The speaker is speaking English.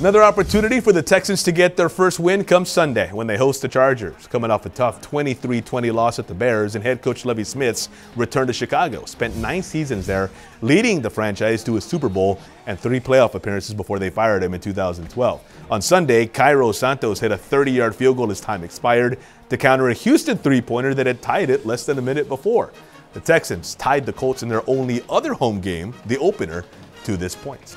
Another opportunity for the Texans to get their first win comes Sunday when they host the Chargers. Coming off a tough 23-20 loss at the Bears and head coach Lovie Smith's return to Chicago. Spent nine seasons there, leading the franchise to a Super Bowl and three playoff appearances before they fired him in 2012. On Sunday, Cairo Santos hit a 30-yard field goal as time expired to counter a Houston three-pointer that had tied it less than a minute before. The Texans tied the Colts in their only other home game, the opener, to this point.